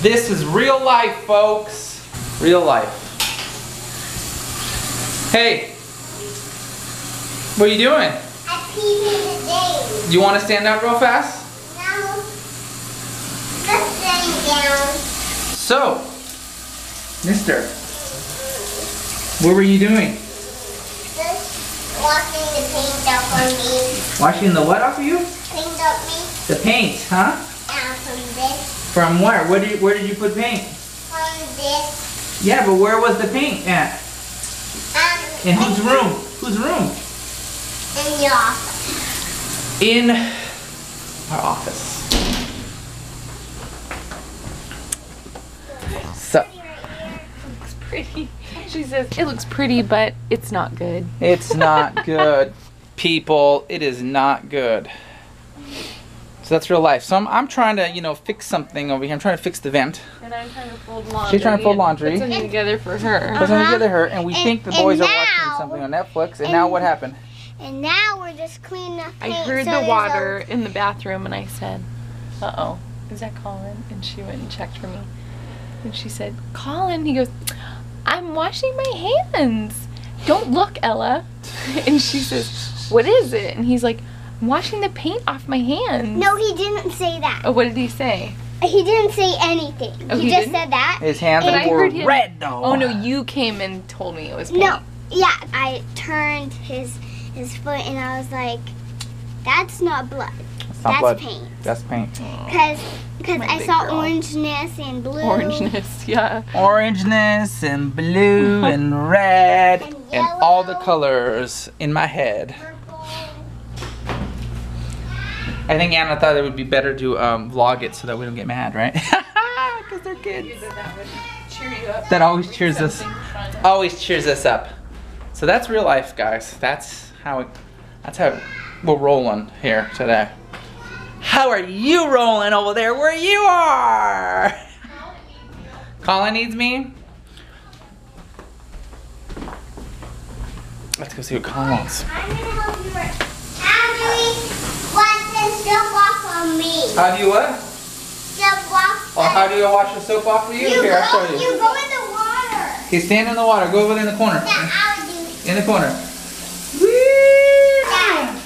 This is real life, folks. Real life. Hey, what are you doing? I peed in the day. You want to stand up real fast? Now, just laying down. So, Mister, what were you doing? Just washing the paint off on me. Washing the what off of you? Paint up me. The paint, huh? Down from where? Where did you, where did you put paint? From this. Yeah, but where was the paint at? Um, In whose room? Whose room? In the office. In our office. So, It looks pretty. She says it looks pretty, but it's not good. it's not good, people. It is not good. So that's real life. So I'm, I'm trying to, you know, fix something over here. I'm trying to fix the vent. And I'm trying to fold laundry. She's trying to fold laundry. Put something together for her. Put something together her, and we And- think the and boys are now- watching something on Netflix. And now what happened? And now we're just cleaning up I heard so the there's water in the bathroom, and I said, "Uh oh, is that Colin?" And she went and checked for me. And she said, "Colin." He goes, "I'm washing my hands. Don't look, Ella." And she says, "What is it?" And he's like, "I'm washing the paint off my hands." No, he didn't say that. Oh, what did he say? He didn't say anything. Oh, he, he just didn't? said that. His hands And were heard red though. Oh no, you came and told me it was paint. No, yeah, I turned his his foot and I was like, "That's not blood. It's not That's blood. paint." That's paint. Because because I saw girl. orangeness and blue. Orangeness, yeah. Orangeness and blue and red And and all the colors in my head. Purple. I think Anna thought it would be better to um, vlog it so that we don't get mad, right? Because they're kids. That would cheer you up. That always cheers us. Always cheers us up. So that's real life, guys. That's how it, that's how we're rolling here today. How are you rolling over there where you are? Colin needs me. Let's go see what Colin wants. I'm gonna help you. work. How do we wash this soap off on me? How do you what? Soap off. Oh, how do you wash the soap off for you? you Here, I'll show you you. go in the water. Okay, stand in the water. Go over there in the corner. Yeah, I'll do it. In the corner. Dad,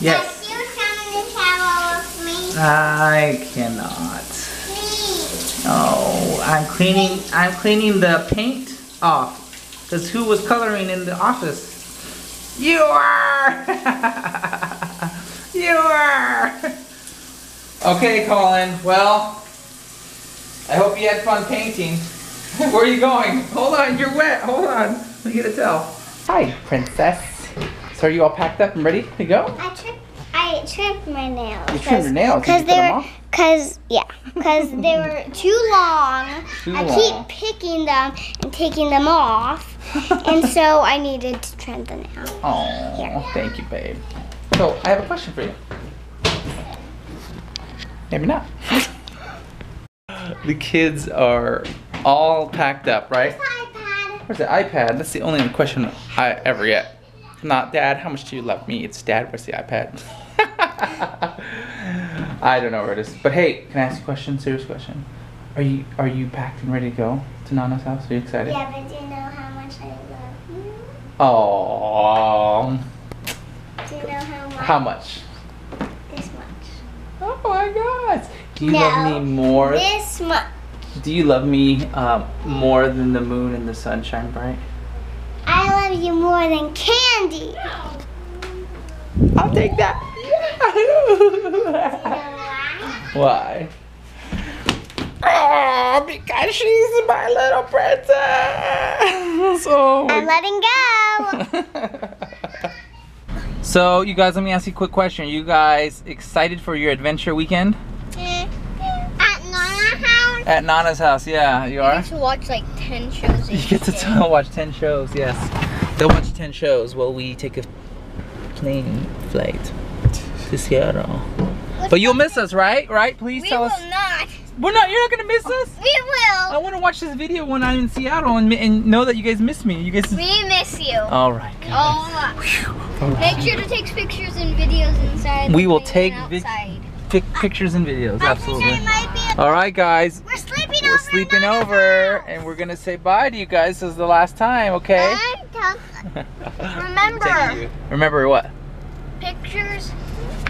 Yes. Can you stand in the shower with me? I cannot. Please. Oh, I'm cleaning. I'm cleaning the paint off. Cause who was coloring in the office? You are. you are. Okay, Colin. Well, I hope you had fun painting. Where are you going? Hold on, you're wet. Hold on. Let me get a towel. Hi, princess. So are you all packed up and ready to go? I trimmed, I trimmed my nails. You trimmed your nails. Because you they were, cause yeah, cause they were too long. Too I long. keep picking them and taking them off, and so I needed to trim them now. Oh, thank you, babe. So I have a question for you. Maybe not. the kids are all packed up, right? iPad. Where's the iPad? That's the only question I ever get. Not, Dad, how much do you love me? It's Dad, where's the iPad? I don't know where it is. But hey, can I ask you a question? Serious question. Are you are you packed and ready to go to Nana's house? Are you excited? Yeah, but do you know how much I love you? Oh, Do you know how much? This much. Oh my gosh. Do you love me more? This much. Do you love me um, more than the moon and the sunshine bright? I love you more than candy. I'll take that. Why? Why? Oh, because she's my little princess. Oh. I'm letting go. so, you guys, let me ask you a quick question. Are you guys excited for your adventure weekend? At Nana house. At Nana's house, yeah, you are? Get to watch like 10 shows. You get to watch 10 shows, yes. They'll watch 10 shows while we take a plane flight to Seattle. But you'll miss us, right? Right? Please We tell us. not. We're not. You're not gonna miss us. We will. I want to watch this video when I'm in Seattle and, and know that you guys miss me. You guys. We miss you. All right. guys. Oh, uh, All right. make sure to take pictures and videos inside. We will take and vid- outside. Pic- pictures and videos. I Absolutely. All right, guys. We're sleeping We're over. sleeping over, and we're gonna say bye to you guys. This is the last time, okay? I'm talk- I'm taking you. Remember what? pictures.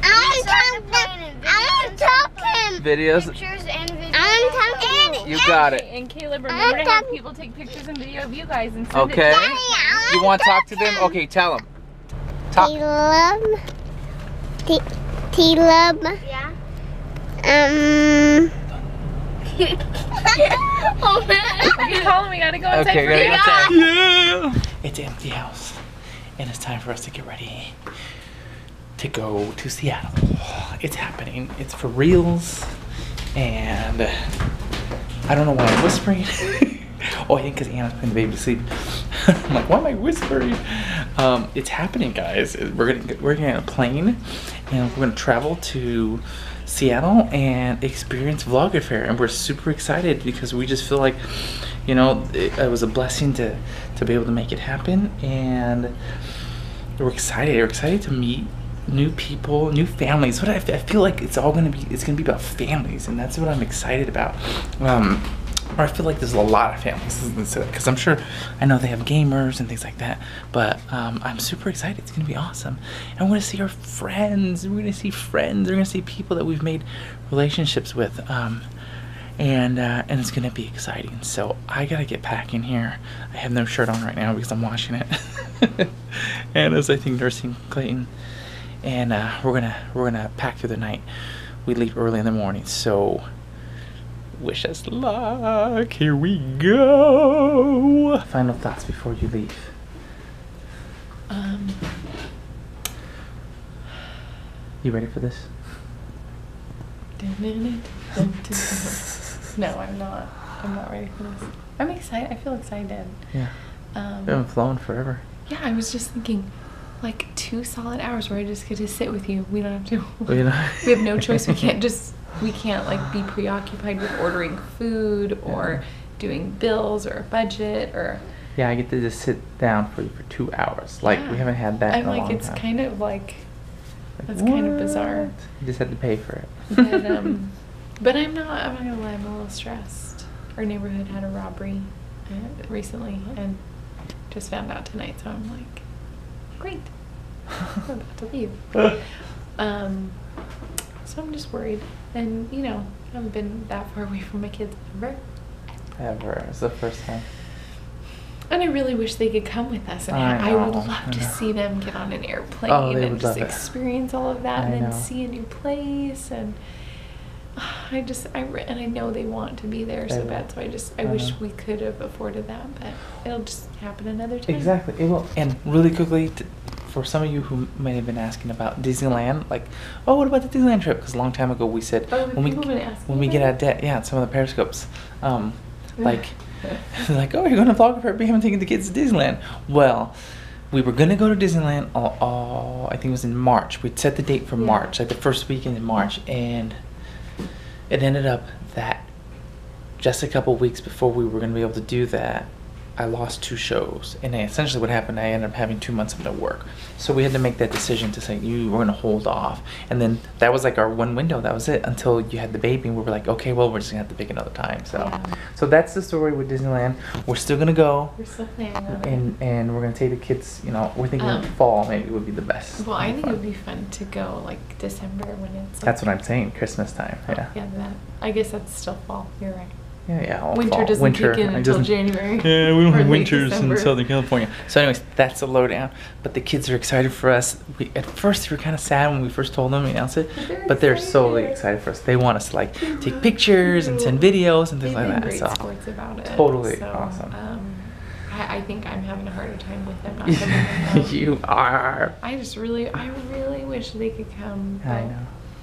I'm talking. I'm talking. Videos. Pictures and videos. I'm talking. You got it. And Caleb, remember to have people take pictures and video of you guys and send Okay. it to Daddy. I'm You want to talk to them? talking. Okay, tell them. Talk. Caleb. Caleb. Yeah. Um. oh man. Okay, Colin, we gotta go inside Okay, for ready? you. outside. Yeah. It's an empty house, and it's time for us to get ready to go to Seattle. It's happening. It's for reals, and I don't know why I'm whispering. oh, I think because Anna's putting the baby to sleep. I'm like, why am I whispering? Um, it's happening, guys. We're gonna get, we're gonna get on a plane, and we're gonna travel to Seattle and experience Vlogger Fair, and we're super excited because we just feel like, you know, it, it was a blessing to to be able to make it happen, and we're excited. We're excited to meet new people, new families. What I, I feel like it's all gonna be. It's gonna be about families, and that's what I'm excited about. Um, or I feel like there's a lot of families because I'm sure I know they have gamers and things like that. But um, I'm super excited. It's gonna be awesome. And we're gonna see our friends. We're gonna see friends. We're gonna see people that we've made relationships with. Um, and uh, and it's gonna be exciting. So I gotta get packing here. I have no shirt on right now because I'm washing it. Anna's I think nursing Clayton, and uh, we're gonna we're gonna pack through the night. We leave early in the morning, so wish us luck. Here we go. Final thoughts before you leave. Um, You ready for this? no, I'm not. I'm not ready for this. I'm excited. I feel excited. Yeah. Um, We haven't flown forever. yeah, I was just thinking, like two solid hours where I just get to sit with you. We don't have to. Know- we have no choice. We can't just. We can't like be preoccupied with ordering food or Yeah. doing bills or a budget or. Yeah, I get to just sit down for you for two hours. Like we haven't had that I'm in a like, it's time. kind of like. Like, that's kind of bizarre. You just had to pay for it. But um, but I'm not. I'm not gonna lie. I'm a little stressed. Our neighborhood had a robbery uh, recently, and just found out tonight. So I'm like, great. I'm about to leave. Um, so I'm just worried, and you know, I haven't been that far away from my kids ever. Ever. It's the first time. And I really wish they could come with us. And I I, would love to see them get on an airplane Oh, and just love it. experience all of that I and then know. see a new place. And I just, I re- and I know they want to be there so bad. So I just, I I wish know. we could have afforded that, but it'll just happen another time. Exactly. It will. And really quickly, t- for some of you who may have been asking about Disneyland, like, oh, what about the Disneyland trip? Because a long time ago we said Oh, when we people been asking when we get out of debt, yeah, some of the periscopes, um, like, like, oh, you're going to vlog for we haven't taken the kids to Disneyland. Well. We were gonna go to Disneyland. All, all I think it was in March. We'd set the date for Yeah. March, like the first weekend in March, and it ended up that just a couple weeks before we were going to be able to do that, I lost two shows. And essentially, what happened, I ended up having two months of no work. So we had to make that decision to say, you were going to hold off. And then that was like our one window. That was it until you had the baby. And we were like, okay, well, we're just going to have to pick another time. So, Yeah. so that's the story with Disneyland. We're still going to go. We're still planning on it. And, and we're going to take the kids, you know, we're thinking Um, fall maybe would be the best. well, I think it would be fun to go like December when it's. That's what I'm saying, Christmas time. Yeah. Yeah, that. I guess that's still fall. You're right. Yeah, yeah. all Winter fall. doesn't Winter. kick in until doesn't- January. Yeah, we don't have winters December. in Southern California. So, anyways, that's the lowdown. But the kids are excited for us. We at first they were kind of sad when we first told them we announced it, But they're but they're so excited. excited for us. They want us to like take pictures and send videos and things They've like been that. great So sports about it. totally so, awesome. Um, I, I think I'm having a harder time with them not coming. you are. I just really, I really wish they could come. I but- know.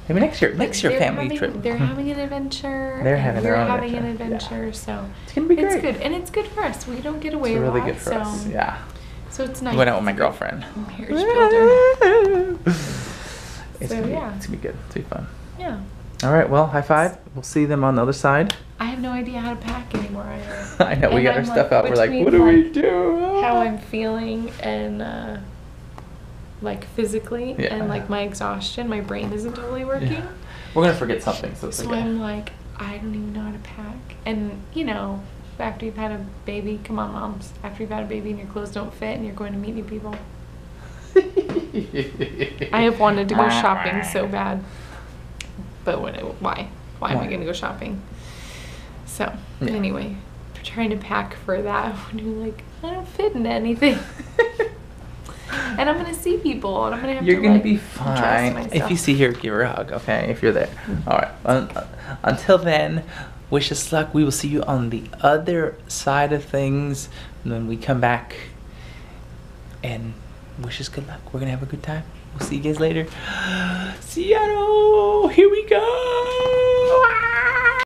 Maybe next year. Next year, family having, trip. They're having an adventure. They're having their we're own having an adventure, yeah. So It's gonna be great. It's good, and it's good for us. We don't get away It's really lot, good for so, us. Yeah. So it's nice. Went out with my It's a good girlfriend. Marriage builder. It's So, gonna be, yeah. it's gonna be good. It's gonna be fun. Yeah. All right. Well, high five. We'll see them on the other side. I have no idea how to pack anymore. I know we got our I'm, stuff like, out. We're like, what do we do? How I'm feeling and uh, like physically Yeah. and like my exhaustion, my brain isn't totally working. Yeah. We're gonna forget something, so it's So okay. I'm like, I don't even know how to pack. And you know, after you've had a baby, come on, moms. After you've had a baby and your clothes don't fit and you're going to meet new people. I have wanted to go shopping so bad, but what? Why? Why am I going to go shopping? So Yeah. anyway, trying to pack for that when you're like, I don't fit into anything, and I'm gonna see people, and I'm gonna have You're to gonna like, be fine. If you see her, give her a hug, okay? If you're there. All right. Uh, until then, wish us luck. We will see you on the other side of things when we come back. And wish us good luck. We're gonna have a good time. We'll see you guys later. Seattle, here we go.